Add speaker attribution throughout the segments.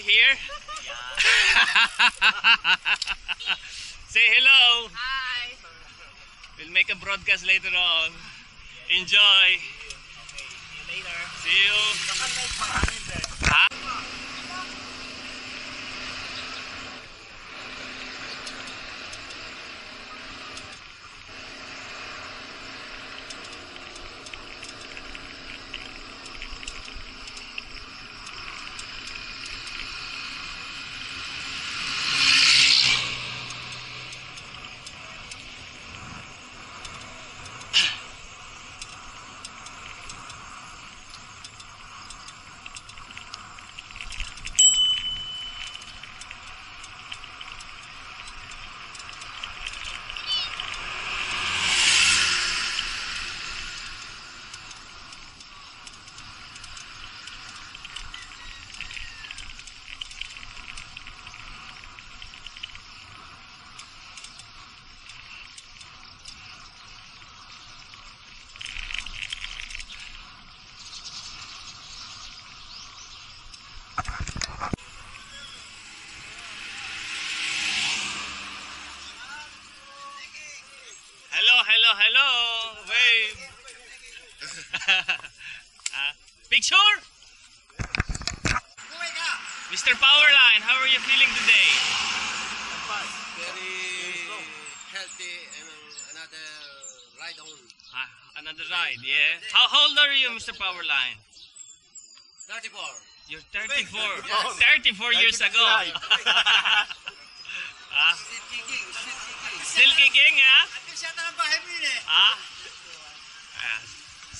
Speaker 1: here? Say hello.
Speaker 2: Hi.
Speaker 1: We'll make a broadcast later on. Enjoy.
Speaker 2: Later.
Speaker 1: See you. Ha? Hello, hello, hello. Wave. Ah, picture? Mr. Powerline, how are you feeling today?
Speaker 3: Very healthy and another ride on.
Speaker 1: Ah, another ride, yeah. How old are you, Mr. Powerline?
Speaker 3: 34.
Speaker 1: You're 34.
Speaker 3: Yes.
Speaker 1: 34 years ago. ah,
Speaker 3: Still kicking, still kicking.
Speaker 1: still kicking, yeah?
Speaker 3: Ate siya ng bahay mo yun eh.
Speaker 1: Ah. Ah.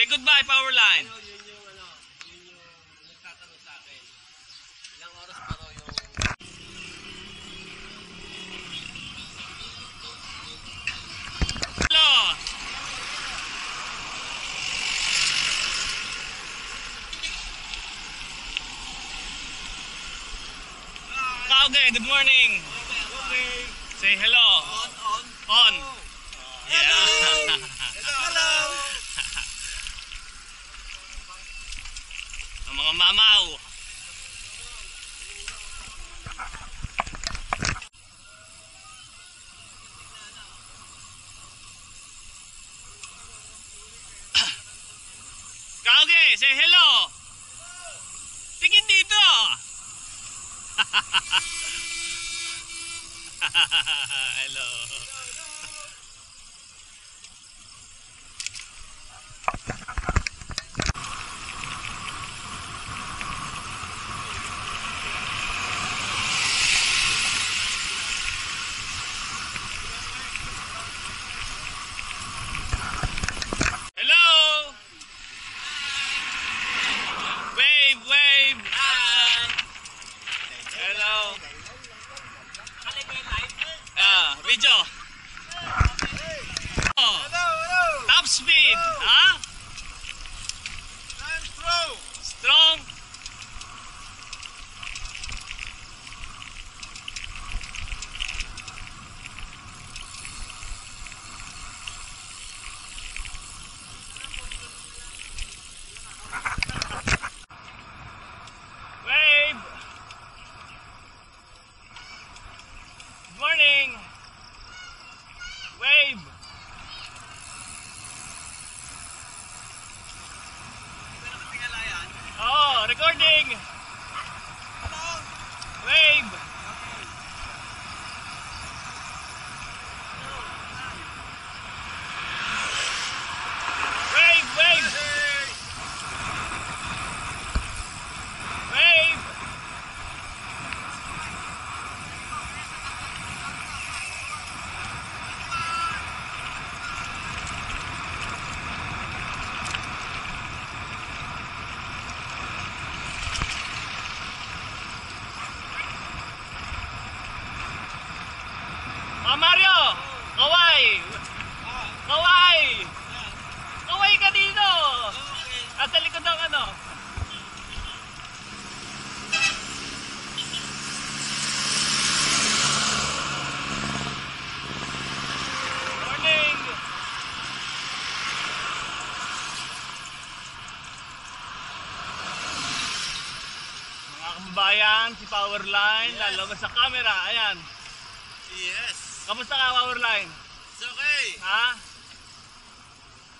Speaker 1: Say goodbye, Powerline.
Speaker 3: Ano, yun yung ano, yun yung nagtatanong sa akin. Ilang oras pa raw yung...
Speaker 1: Hello. Kauge, good morning. Say hello.
Speaker 3: On, on.
Speaker 1: On. Yeah. Mga. Hello. Ah, video. Oh,
Speaker 3: Hello, hello.
Speaker 1: top speed, ha? Si Powerline,
Speaker 3: Yes.
Speaker 1: lalabas sa camera. Ayan.
Speaker 3: Yes.
Speaker 1: Kamusta ka, Powerline?
Speaker 3: It's okay.
Speaker 1: Ha?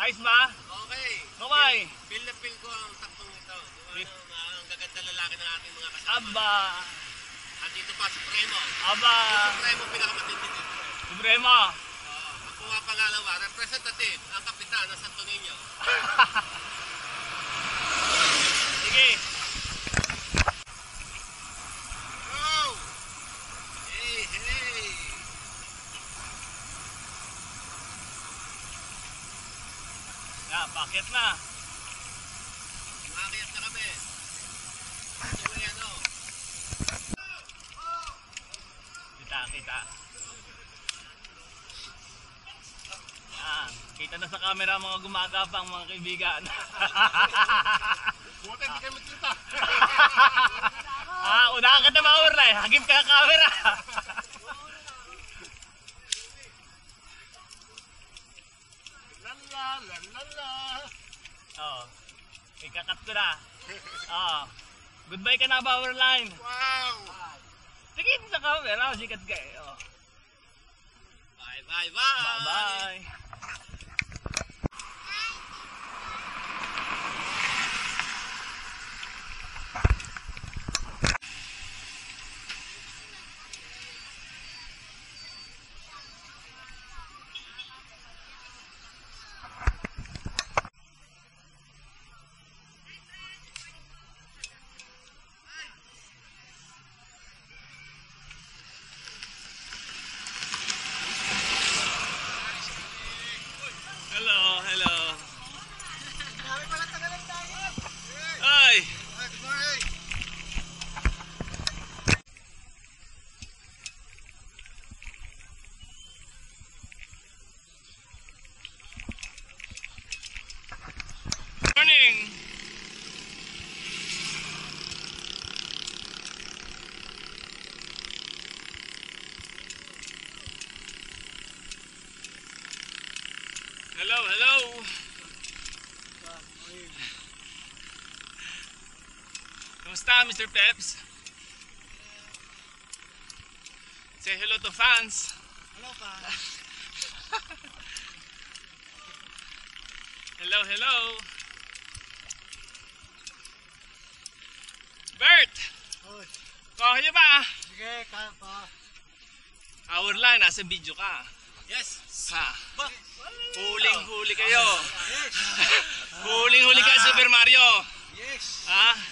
Speaker 1: Ayos ba?
Speaker 3: Okay.
Speaker 1: Kamay.
Speaker 3: Feel na feel ko ang taktong ito. Yung ano, ang gaganda lalaki ng ating mga kasama.
Speaker 1: Aba.
Speaker 3: Andito pa si Premo.
Speaker 1: Aba.
Speaker 3: Si Premo pinakamatindi dito.
Speaker 1: Supremo.
Speaker 3: Oo. Ang pumapangalawa, representative, ang kapitan ng Santo Niño.
Speaker 1: Sige. Yan, bakit na?
Speaker 3: Umakyat na kami. May ano.
Speaker 1: Kita, kita. Yan. Kita na sa camera mga gumagapang mga kaibigan.
Speaker 3: Buti, hindi kayo magkita.
Speaker 1: ah, unahan ka na maurlay. Hagip ka ng camera.
Speaker 3: Lala, lala.
Speaker 1: oh. Ikakat ko na. Oh. Goodbye ka na, Powerline.
Speaker 3: Wow!
Speaker 1: Tingin sa camera, sikat ka eh. Oh.
Speaker 3: Bye, bye, bye!
Speaker 1: Bye-bye. Hello, hello. Ay!
Speaker 3: Good morning!
Speaker 1: Morning! Hello, hello! Kamusta, Mr. Peps? Say hello to fans.
Speaker 3: Hello, pa.
Speaker 1: Hello, hello. Bert!
Speaker 3: Hoy,
Speaker 1: Kaya niyo ba?
Speaker 3: sige, kaya pa.
Speaker 1: Our line, nasa video ka.
Speaker 3: Yes!
Speaker 1: Ha?
Speaker 3: Ba?
Speaker 1: Huling huli kayo.
Speaker 3: Yes!
Speaker 1: Huling huli ka Super Mario.
Speaker 3: Yes!
Speaker 1: Ha?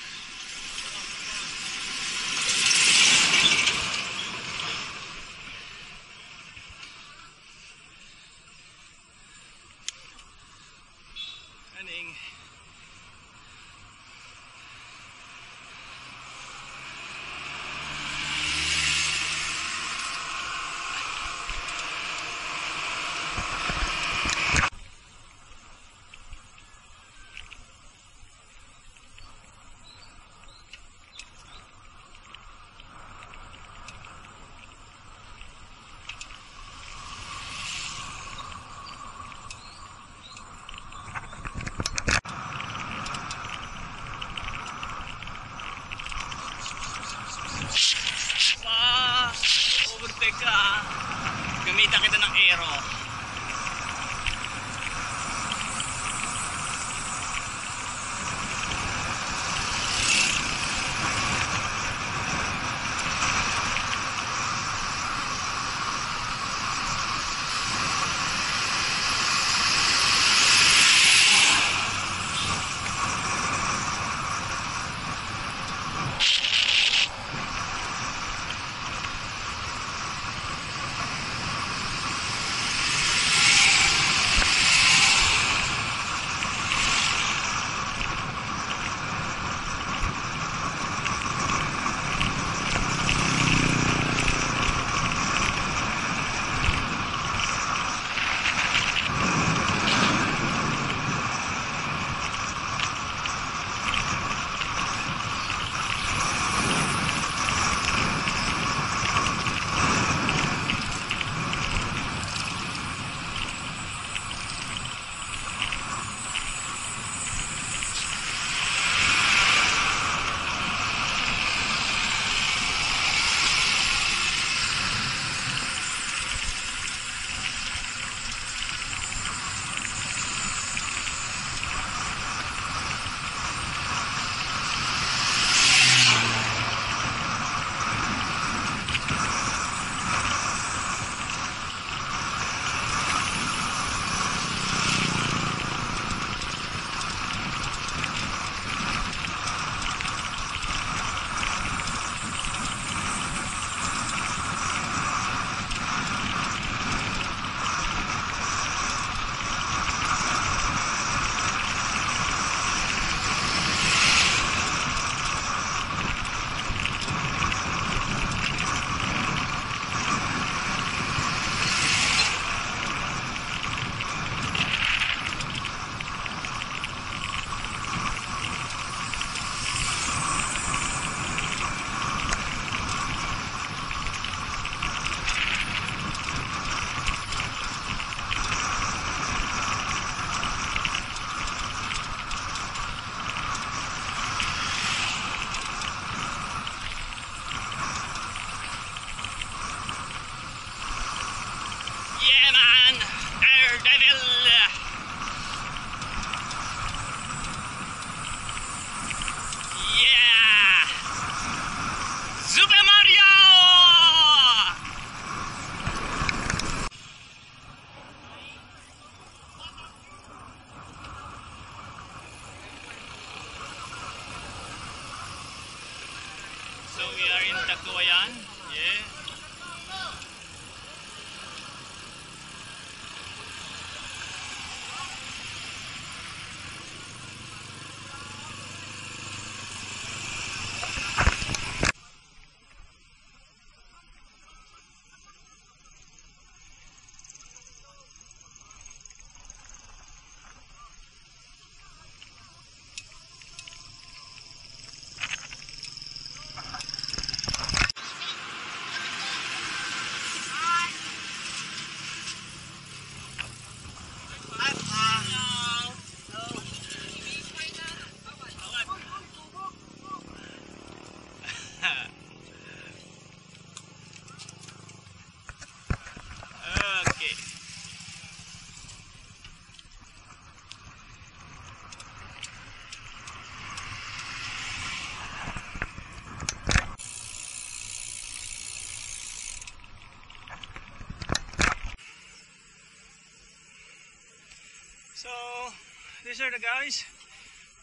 Speaker 1: These are the guys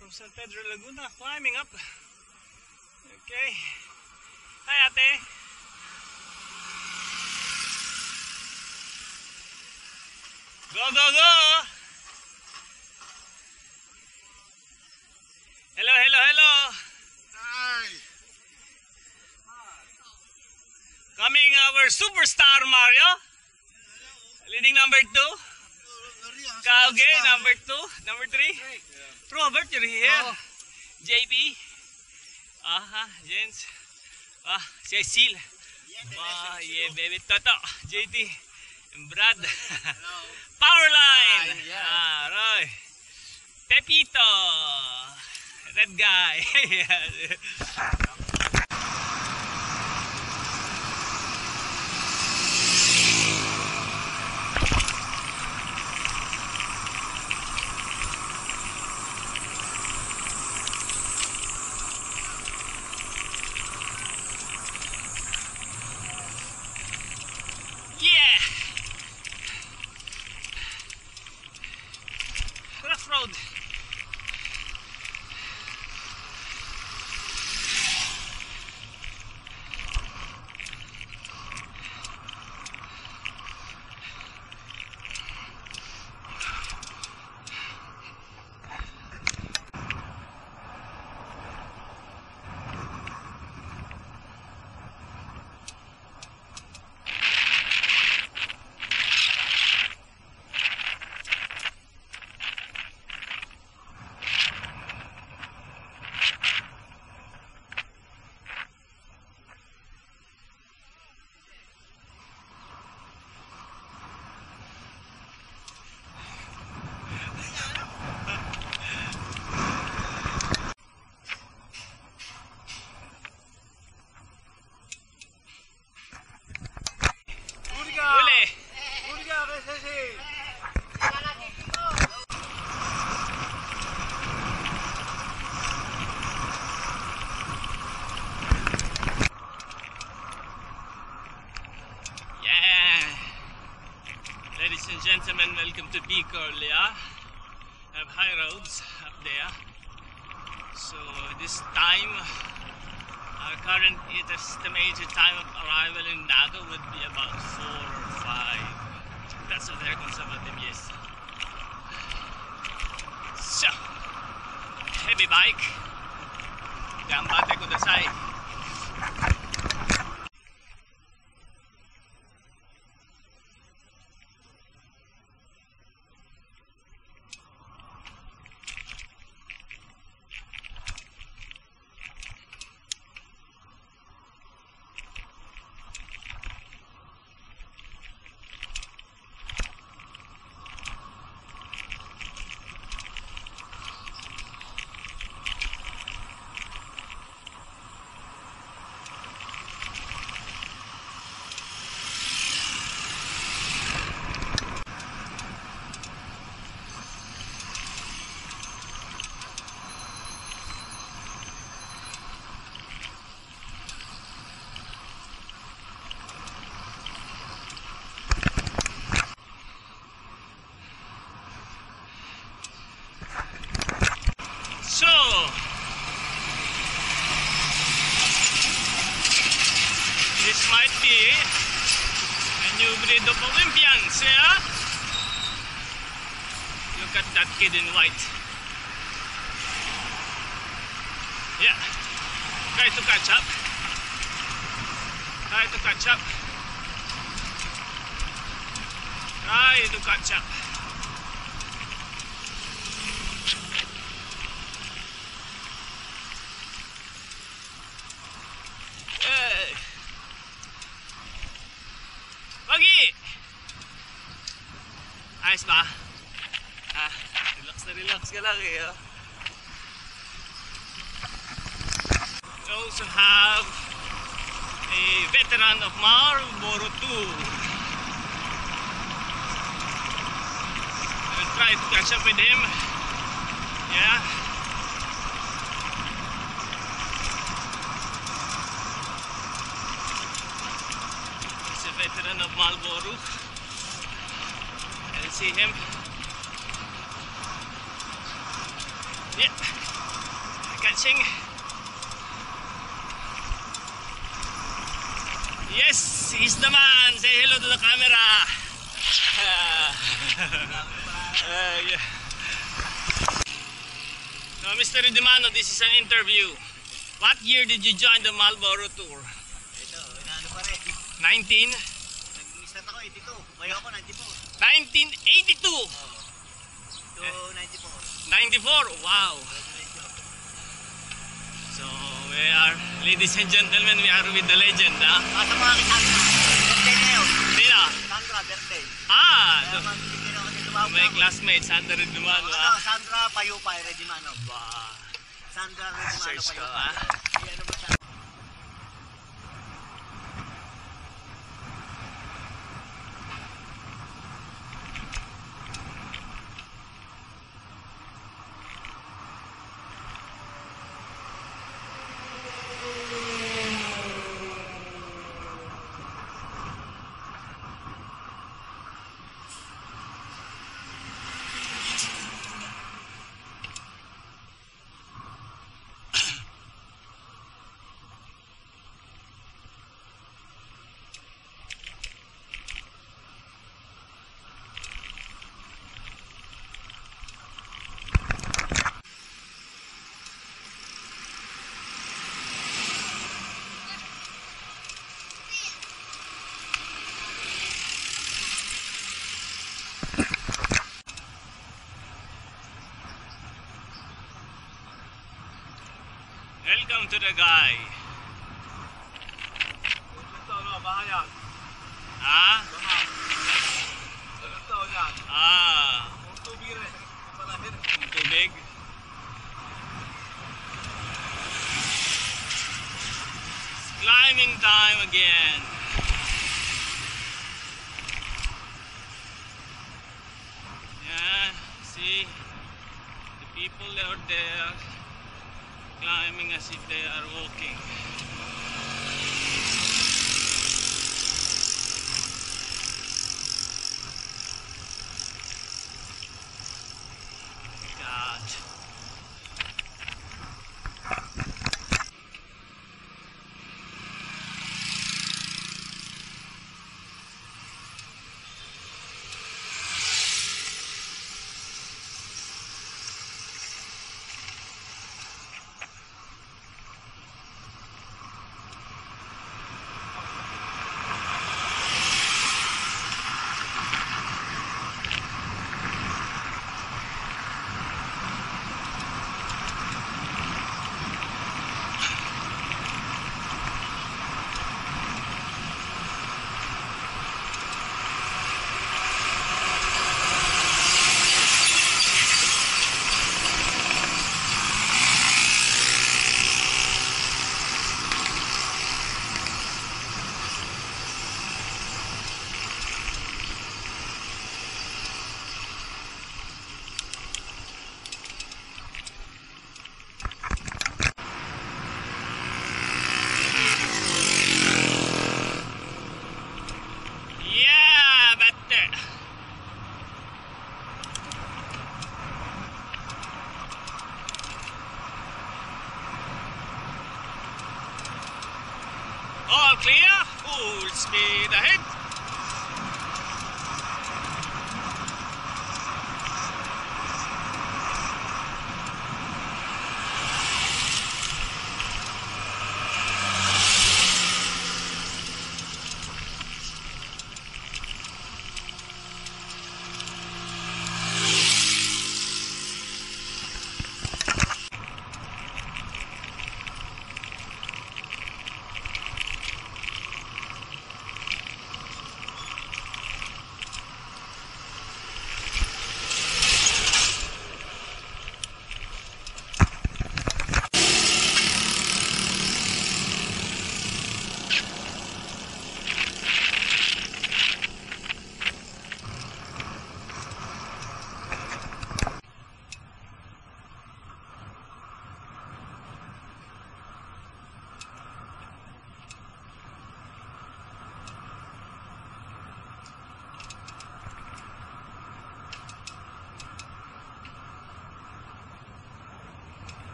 Speaker 1: from San Pedro Laguna climbing up. Okay. Hi, ate. Go, go, go! Hello, hello, hello! Coming our superstar Mario. Leading number two. Kauge, number two. Number three. Robert, you're here. JB. Aha, Jens. Ah, Cecil. Ah, yeah, baby Toto. And Brad. Powerline.
Speaker 3: Yeah.
Speaker 1: Ah, Roy. Pepito. That guy. gentlemen, welcome to Bicol, yeah? Have high roads up there. So this time, our current estimated time of arrival in Naga would be about four or five. That's a very conservative, yes. So, heavy bike. Gambate kudasai. Myriad of Olympians, yeah? Look at that kid in white. Yeah. Try to catch up. Try to catch up. Try to catch up. Veteran of Marlboro 2. I'll try to catch up with him. Yeah. He's a veteran of Marlboro. I'll see him. Yep. Catching. Yes, he's the man. Say hello to the camera. Uh, yeah. Now, Mr. Dimano, this is an interview. What year did you join the Marlboro Tour?
Speaker 2: Ito, inaano pa rin.
Speaker 1: 19?
Speaker 2: Nag-start ako 82. Ngayon ako 94.
Speaker 1: 1982!
Speaker 2: To 94.
Speaker 1: 94! Wow! We are, ladies and gentlemen, we are with the legend, ha?
Speaker 2: Ah, sa mga kisama. Birthday ngayon.
Speaker 1: Sino?
Speaker 2: Sandra, birthday.
Speaker 1: Ah!
Speaker 2: Kaya
Speaker 1: the-
Speaker 2: magbibigyan ako mga
Speaker 1: my classmate, Sandra Dumano,
Speaker 2: Ano,
Speaker 1: ha?
Speaker 2: Sandra Payupay, Redimano.
Speaker 1: Ba,
Speaker 2: Sandra Redimano
Speaker 1: Search ko,
Speaker 2: Payupay.
Speaker 1: ah.
Speaker 2: Si ano ba siya?
Speaker 1: Welcome to the guy. Ah, tubig. It's climbing time again. Yeah, see the people out there climbing as if they are walking.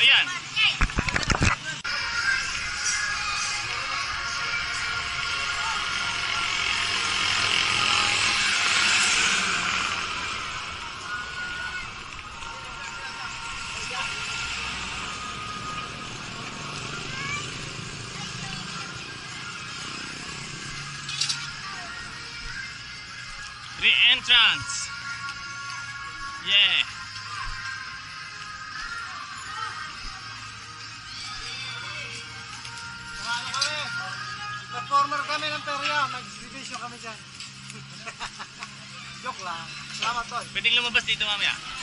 Speaker 1: Ayan. Pwedeng lumabas dito mamaya.